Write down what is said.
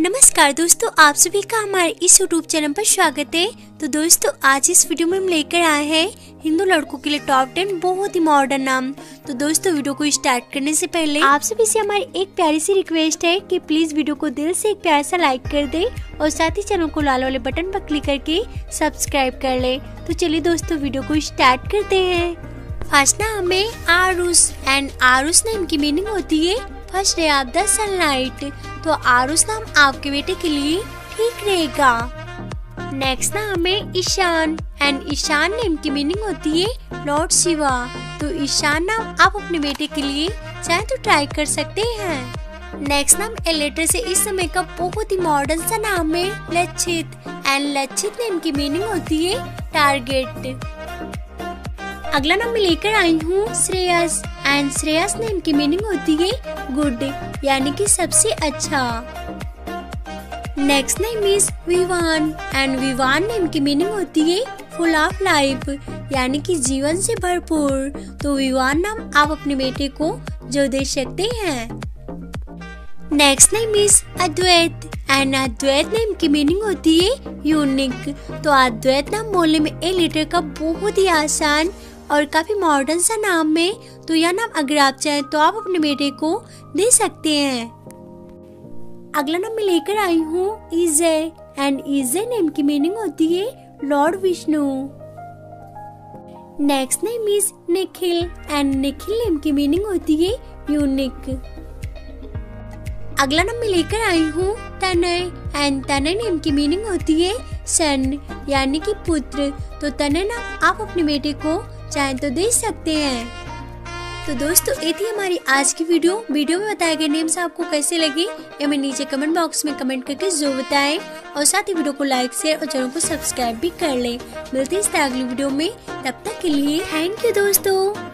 नमस्कार दोस्तों, आप सभी का हमारे इस यूट्यूब चैनल पर स्वागत है। तो दोस्तों, आज इस वीडियो में हम लेकर आए हैं हिंदू लड़कों के लिए टॉप टेन बहुत ही मॉडर्न नाम। तो दोस्तों, वीडियो को स्टार्ट करने से पहले आप सभी से हमारी एक प्यारी सी रिक्वेस्ट है कि प्लीज़ वीडियो को दिल से एक प्यार सा लाइक कर दे और साथ ही चैनल को लाल वाले बटन पर क्लिक करके सब्सक्राइब कर ले। तो चलिए दोस्तों, वीडियो को स्टार्ट करते हैं। फ़र्स्ट नाम हमें आरुस एंड आरुस नाम की मीनिंग होती है first day of the sunlight तो आरुष नाम आपके बेटे के लिए ठीक रहेगा। नेक्स्ट नाम है ईशान। एंड ईशान नेम की मीनिंग होती है लॉर्ड शिवा तो ईशान नाम आप अपने बेटे के लिए चाहे तो ट्राई कर सकते हैं। नेक्स्ट नाम ए लेटर से इस समय का बहुत ही मॉडर्न सा नाम है लच्छित एंड लच्छित नेम की मीनिंग होती है टारगेट अगला नाम मैं लेकर आई हूँ श्रेयस एंड श्रेयस नेम की मीनिंग होती है गुड, यानी कि सबसे अच्छा। Next name is Vivaan and Vivaan name की मीनिंग होती है फुल ऑफ़ लाइफ यानी कि जीवन से भरपूर। तो विवान नाम आप अपने बेटे को जो दे सकते हैं। Next name is Advait and Advait name की मीनिंग होती है यूनिक तो अद्वैत नाम बोलने में ए लेटर का बहुत ही आसान और काफ़ी मॉडर्न सा नाम है तो यह नाम अगर आप चाहें तो आप अपने बेटे को दे सकते हैं। अगला नाम मैं लेकर आई हूँ इजे एंड इजे नेम की मीनिंग होती है lord Vishnu next name is Nikhil and Nikhil name की मीनिंग होती है यूनिक अगला नाम मैं लेकर आई हूँ तनय एंड तनय नेम की मीनिंग होती है सन यानी कि पुत्र। तो तनय नाम आप अपने बेटे को चाहे तो दे सकते हैं। तो दोस्तों, ये थी हमारी आज की वीडियो। वीडियो में बताए गए नेम्स आपको कैसे लगे हमें नीचे कमेंट बॉक्स में कमेंट करके ज़रूर बताएँ। और साथ ही वीडियो को लाइक शेयर और चैनल को सब्सक्राइब भी कर लें। मिलते हैं अगली वीडियो में। तब तक के लिए थैंक यू दोस्तों।